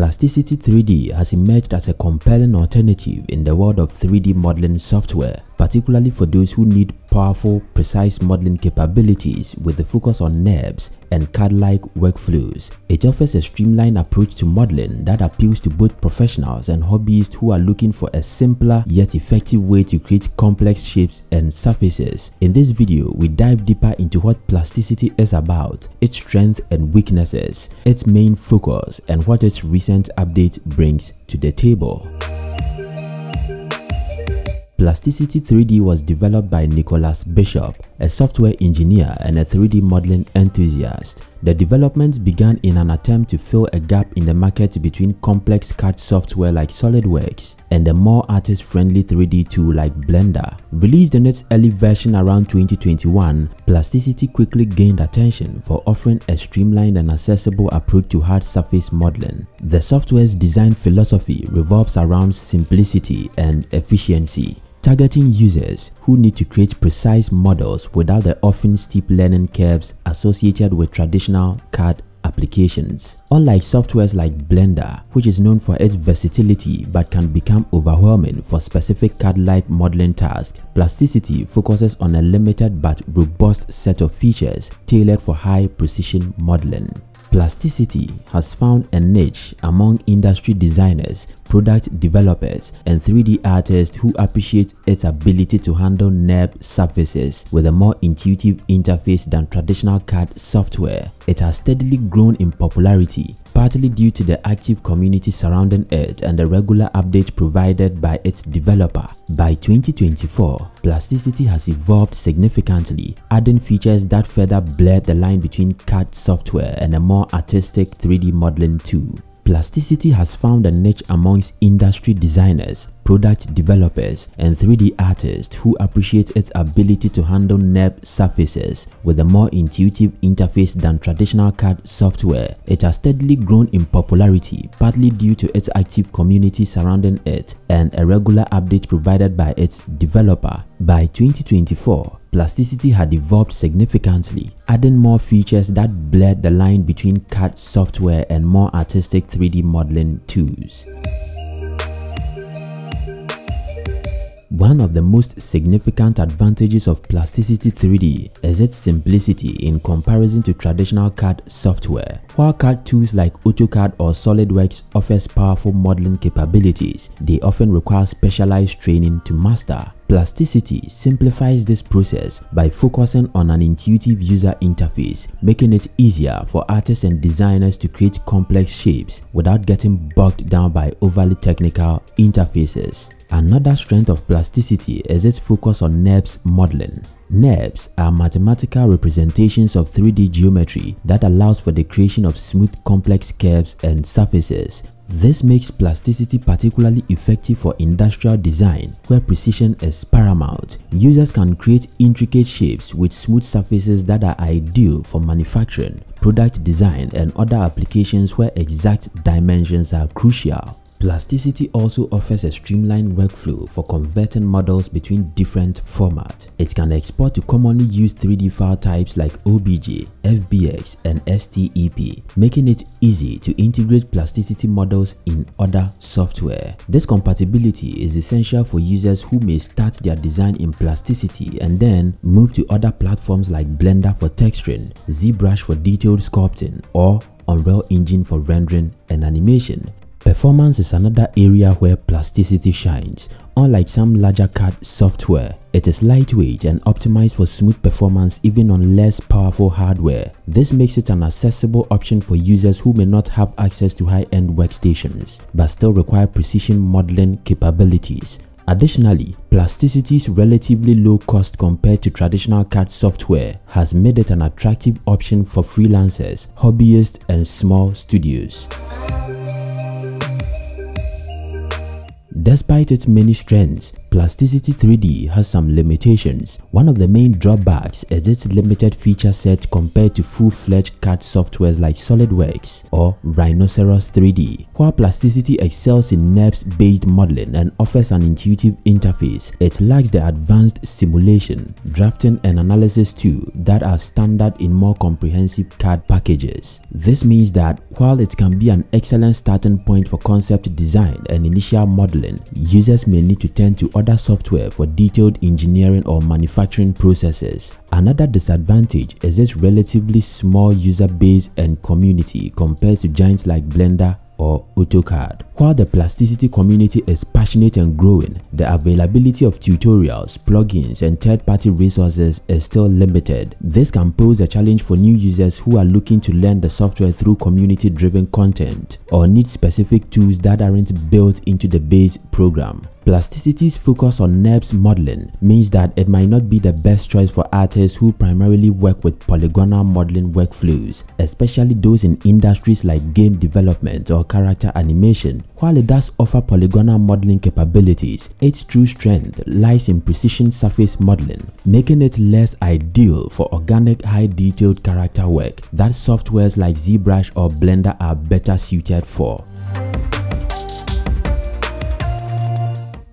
Plasticity 3D has emerged as a compelling alternative in the world of 3D modeling software, particularly for those who need powerful, precise modeling capabilities with a focus on NURBS and CAD-like workflows. It offers a streamlined approach to modeling that appeals to both professionals and hobbyists who are looking for a simpler yet effective way to create complex shapes and surfaces. In this video, we dive deeper into what plasticity is about, its strengths and weaknesses, its main focus, and what its recent update brings to the table. Plasticity 3D was developed by Nicholas Bishop, a software engineer and a 3D modeling enthusiast. The development began in an attempt to fill a gap in the market between complex CAD software like SolidWorks and a more artist-friendly 3D tool like Blender. Released in its early version around 2021, Plasticity quickly gained attention for offering a streamlined and accessible approach to hard surface modeling. The software's design philosophy revolves around simplicity and efficiency targeting users who need to create precise models without the often steep learning curves associated with traditional CAD applications. Unlike softwares like Blender, which is known for its versatility but can become overwhelming for specific CAD-like modeling tasks, Plasticity focuses on a limited but robust set of features tailored for high precision modeling. Plasticity has found a niche among industry designers, product developers, and 3D artists who appreciate its ability to handle NURB surfaces with a more intuitive interface than traditional CAD software. It has steadily grown in popularity partly due to the active community surrounding it and the regular updates provided by its developer. By 2024, Plasticity has evolved significantly, adding features that further blurred the line between CAD software and a more artistic 3D modeling tool. Plasticity has found a niche amongst industry designers, product developers, and 3D artists who appreciate its ability to handle NURB surfaces with a more intuitive interface than traditional CAD software. It has steadily grown in popularity, partly due to its active community surrounding it and a regular update provided by its developer. By 2024, Plasticity had evolved significantly, adding more features that blurred the line between CAD software and more artistic 3D modeling tools. One of the most significant advantages of Plasticity 3D is its simplicity in comparison to traditional CAD software. While CAD tools like AutoCAD or SolidWorks offers powerful modeling capabilities, they often require specialized training to master. Plasticity simplifies this process by focusing on an intuitive user interface, making it easier for artists and designers to create complex shapes without getting bogged down by overly technical interfaces. Another strength of plasticity is its focus on NURBS modeling. NURBS are mathematical representations of 3D geometry that allows for the creation of smooth complex curves and surfaces. This makes plasticity particularly effective for industrial design where precision is paramount. Users can create intricate shapes with smooth surfaces that are ideal for manufacturing, product design and other applications where exact dimensions are crucial. Plasticity also offers a streamlined workflow for converting models between different formats. It can export to commonly used 3D file types like OBJ, FBX, and STEP, making it easy to integrate plasticity models in other software. This compatibility is essential for users who may start their design in plasticity and then move to other platforms like Blender for texturing, ZBrush for detailed sculpting, or Unreal Engine for rendering and animation. Performance is another area where plasticity shines. Unlike some larger CAD software, it is lightweight and optimized for smooth performance even on less powerful hardware. This makes it an accessible option for users who may not have access to high-end workstations, but still require precision modeling capabilities. Additionally, Plasticity's relatively low cost compared to traditional CAD software has made it an attractive option for freelancers, hobbyists, and small studios. Despite its many strengths, Plasticity 3D has some limitations. One of the main drawbacks is its limited feature set compared to full-fledged CAD softwares like SolidWorks or Rhinoceros 3D. While Plasticity excels in NURBS-based modeling and offers an intuitive interface, it lacks the advanced simulation, drafting and analysis tools that are standard in more comprehensive CAD packages. This means that while it can be an excellent starting point for concept design and initial modeling, users may need to turn to other software for detailed engineering or manufacturing processes. Another disadvantage is its relatively small user base and community compared to giants like Blender or AutoCAD. While the plasticity community is passionate and growing, the availability of tutorials, plugins, and third-party resources is still limited. This can pose a challenge for new users who are looking to learn the software through community-driven content or need specific tools that aren't built into the base program. Plasticity's focus on NURBS modeling means that it might not be the best choice for artists who primarily work with polygonal modeling workflows, especially those in industries like game development or character animation. While it does offer polygonal modeling capabilities, its true strength lies in precision surface modeling, making it less ideal for organic high-detailed character work that softwares like ZBrush or Blender are better suited for.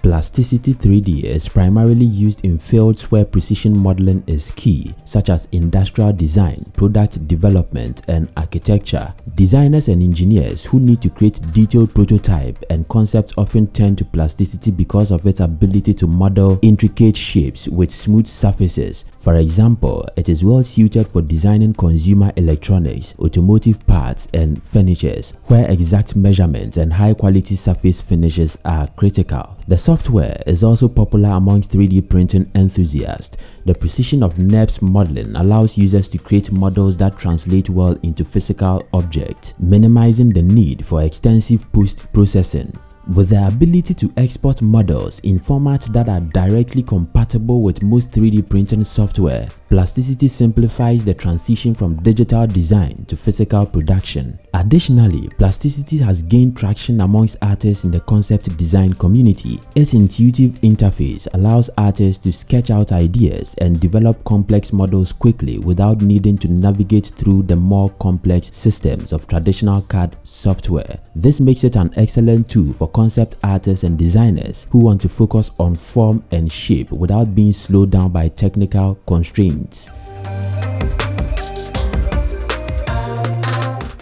Plasticity 3D is primarily used in fields where precision modeling is key, such as industrial design, product development, and architecture. Designers and engineers who need to create detailed prototype and concepts often turn to plasticity because of its ability to model intricate shapes with smooth surfaces, for example, it is well suited for designing consumer electronics, automotive parts, and furnitures, where exact measurements and high-quality surface finishes are critical. The software is also popular amongst 3D printing enthusiasts. The precision of NURBS modeling allows users to create models that translate well into physical objects, minimizing the need for extensive post-processing. With the ability to export models in formats that are directly compatible with most 3D printing software, Plasticity simplifies the transition from digital design to physical production. Additionally, Plasticity has gained traction amongst artists in the concept design community. Its intuitive interface allows artists to sketch out ideas and develop complex models quickly without needing to navigate through the more complex systems of traditional CAD software. This makes it an excellent tool for concept artists and designers who want to focus on form and shape without being slowed down by technical constraints needs.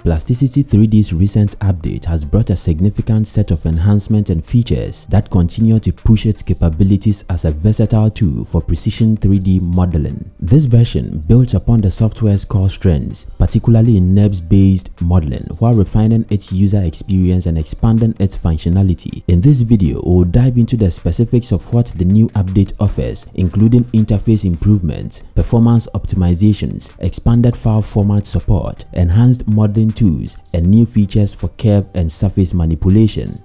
Plasticity 3D's recent update has brought a significant set of enhancements and features that continue to push its capabilities as a versatile tool for precision 3D modeling. This version builds upon the software's core strengths, particularly in NURBS-based modeling, while refining its user experience and expanding its functionality. In this video, we'll dive into the specifics of what the new update offers, including interface improvements, performance optimizations, expanded file format support, enhanced modeling tools and new features for curve and surface manipulation.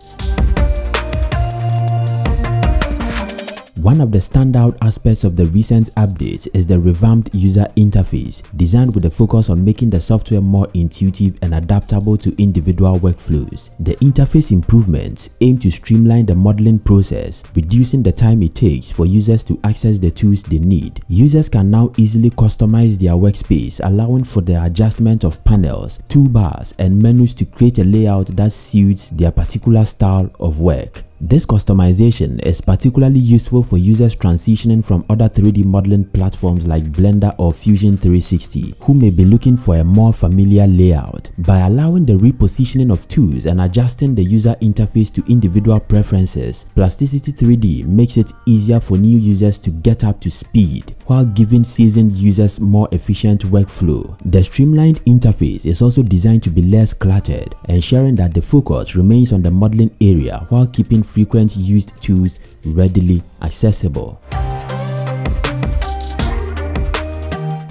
One of the standout aspects of the recent updates is the revamped user interface, designed with a focus on making the software more intuitive and adaptable to individual workflows. The interface improvements aim to streamline the modeling process, reducing the time it takes for users to access the tools they need. Users can now easily customize their workspace, allowing for the adjustment of panels, toolbars, and menus to create a layout that suits their particular style of work. This customization is particularly useful for users transitioning from other 3D modeling platforms like Blender or Fusion 360 who may be looking for a more familiar layout. By allowing the repositioning of tools and adjusting the user interface to individual preferences, Plasticity 3D makes it easier for new users to get up to speed while giving seasoned users more efficient workflow. The streamlined interface is also designed to be less cluttered, ensuring that the focus remains on the modeling area while keeping frequent used tools readily accessible.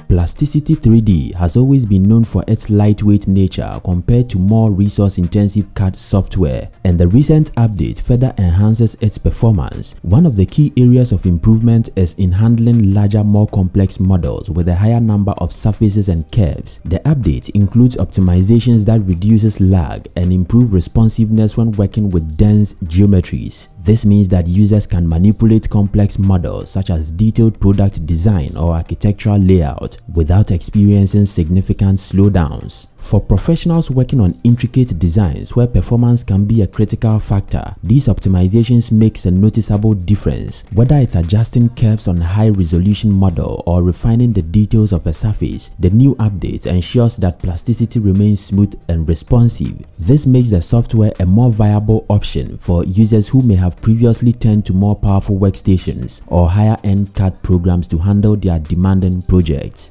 Plasticity 3D has always been known for its lightweight nature compared to more resource-intensive CAD software, and the recent update further enhances its performance. One of the key areas of improvement is in handling larger, more complex models with a higher number of surfaces and curves. The update includes optimizations that reduces lag and improve responsiveness when working with dense geometries. This means that users can manipulate complex models such as detailed product design or architectural layout without experiencing significant slowdowns. For professionals working on intricate designs where performance can be a critical factor, these optimizations makes a noticeable difference. Whether it's adjusting curves on high-resolution model or refining the details of a surface, the new update ensures that plasticity remains smooth and responsive. This makes the software a more viable option for users who may have previously turned to more powerful workstations or higher-end CAD programs to handle their demanding projects.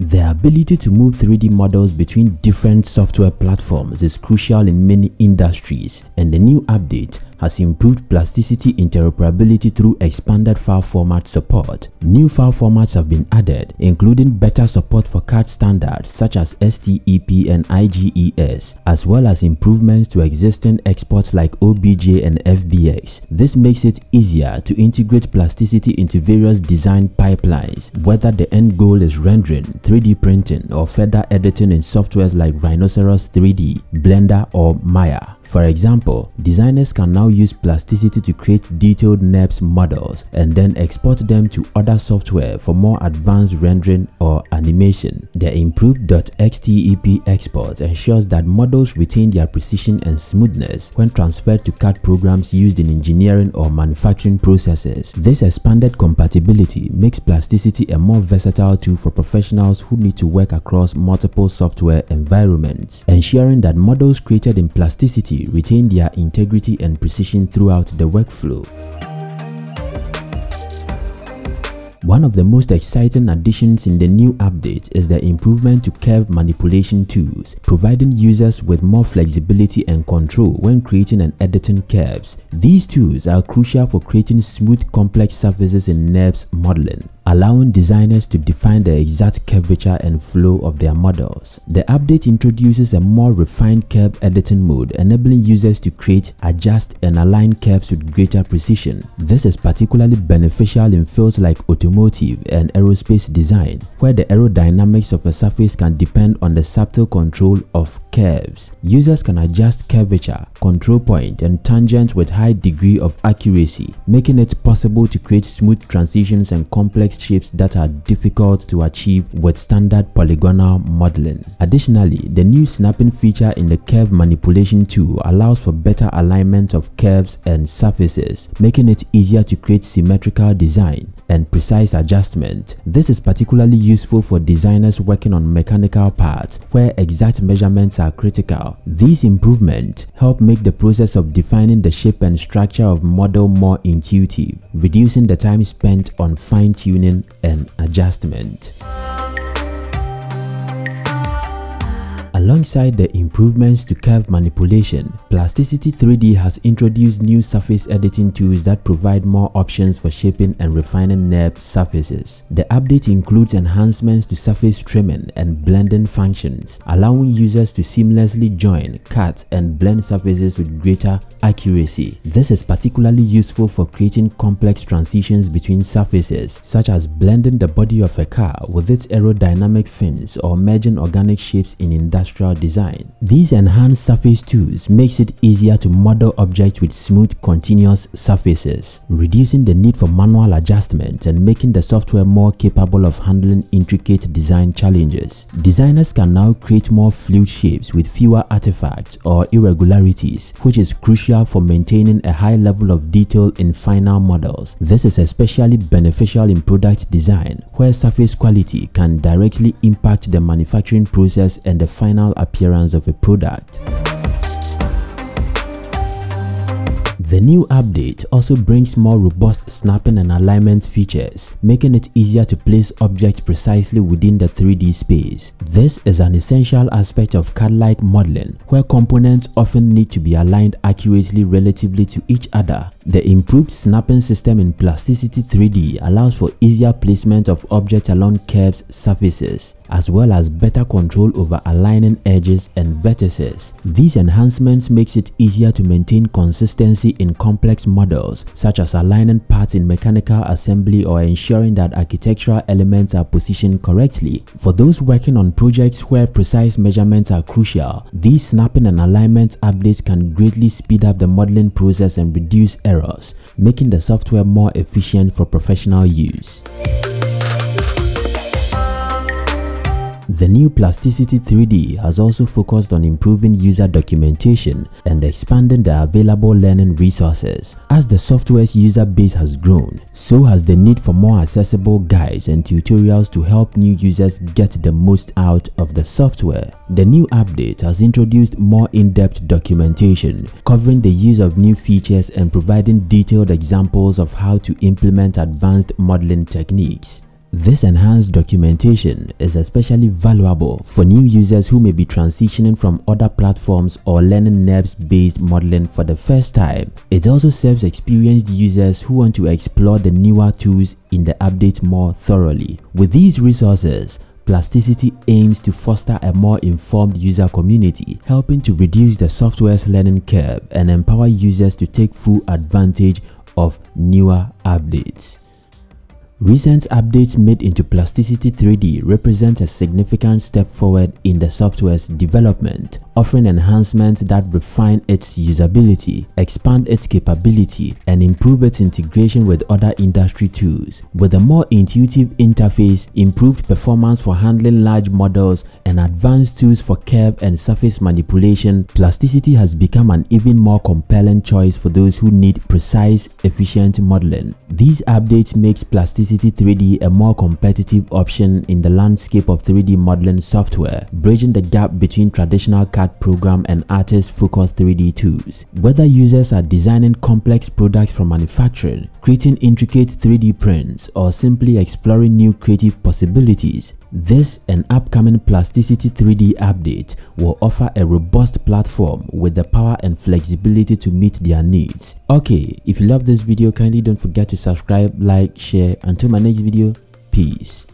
The ability to move 3D models between different software platforms is crucial in many industries and the new update has improved plasticity interoperability through expanded file format support. New file formats have been added, including better support for CAD standards such as STEP and IGES, as well as improvements to existing exports like OBJ and FBX. This makes it easier to integrate plasticity into various design pipelines, whether the end goal is rendering, 3D printing, or further editing in softwares like Rhinoceros 3D, Blender, or Maya. For example, designers can now use plasticity to create detailed NURBS models and then export them to other software for more advanced rendering or animation. The improved .xtep export ensures that models retain their precision and smoothness when transferred to CAD programs used in engineering or manufacturing processes. This expanded compatibility makes plasticity a more versatile tool for professionals who need to work across multiple software environments, ensuring that models created in plasticity retain their integrity and precision throughout the workflow. One of the most exciting additions in the new update is the improvement to curve manipulation tools, providing users with more flexibility and control when creating and editing curves. These tools are crucial for creating smooth complex surfaces in NURBS modeling allowing designers to define the exact curvature and flow of their models. The update introduces a more refined curve editing mode, enabling users to create, adjust, and align curves with greater precision. This is particularly beneficial in fields like automotive and aerospace design, where the aerodynamics of a surface can depend on the subtle control of curves. Users can adjust curvature, control point, and tangent with high degree of accuracy, making it possible to create smooth transitions and complex shapes that are difficult to achieve with standard polygonal modeling. Additionally, the new snapping feature in the curve manipulation tool allows for better alignment of curves and surfaces, making it easier to create symmetrical design and precise adjustment. This is particularly useful for designers working on mechanical parts where exact measurements are critical. These improvements help make the process of defining the shape and structure of model more intuitive, reducing the time spent on fine-tuning and adjustment. Alongside the improvements to curve manipulation, Plasticity 3D has introduced new surface editing tools that provide more options for shaping and refining NURBS surfaces. The update includes enhancements to surface trimming and blending functions, allowing users to seamlessly join, cut, and blend surfaces with greater accuracy. This is particularly useful for creating complex transitions between surfaces, such as blending the body of a car with its aerodynamic fins or merging organic shapes in industrial industrial design. These enhanced surface tools makes it easier to model objects with smooth continuous surfaces, reducing the need for manual adjustment and making the software more capable of handling intricate design challenges. Designers can now create more fluid shapes with fewer artifacts or irregularities, which is crucial for maintaining a high level of detail in final models. This is especially beneficial in product design, where surface quality can directly impact the manufacturing process and the final final appearance of a product. The new update also brings more robust snapping and alignment features, making it easier to place objects precisely within the 3D space. This is an essential aspect of CAD-like modeling, where components often need to be aligned accurately relatively to each other. The improved snapping system in Plasticity 3D allows for easier placement of objects along curves surfaces, as well as better control over aligning edges and vertices. These enhancements makes it easier to maintain consistency in complex models such as aligning parts in mechanical assembly or ensuring that architectural elements are positioned correctly. For those working on projects where precise measurements are crucial, these snapping and alignment updates can greatly speed up the modeling process and reduce errors, making the software more efficient for professional use. The new Plasticity 3D has also focused on improving user documentation and expanding the available learning resources. As the software's user base has grown, so has the need for more accessible guides and tutorials to help new users get the most out of the software. The new update has introduced more in-depth documentation, covering the use of new features and providing detailed examples of how to implement advanced modeling techniques. This enhanced documentation is especially valuable for new users who may be transitioning from other platforms or learning NURBS-based modeling for the first time. It also serves experienced users who want to explore the newer tools in the update more thoroughly. With these resources, Plasticity aims to foster a more informed user community, helping to reduce the software's learning curve and empower users to take full advantage of newer updates. Recent updates made into Plasticity 3D represent a significant step forward in the software's development, offering enhancements that refine its usability, expand its capability, and improve its integration with other industry tools. With a more intuitive interface, improved performance for handling large models, and advanced tools for curve and surface manipulation, Plasticity has become an even more compelling choice for those who need precise, efficient modeling. These updates makes Plasticity 3D a more competitive option in the landscape of 3D modeling software, bridging the gap between traditional CAD program and artist-focused 3D tools. Whether users are designing complex products from manufacturing, creating intricate 3D prints, or simply exploring new creative possibilities, this and upcoming Plasticity 3D update will offer a robust platform with the power and flexibility to meet their needs. Okay, if you love this video, kindly don't forget to subscribe, like, share. Until my next video, peace.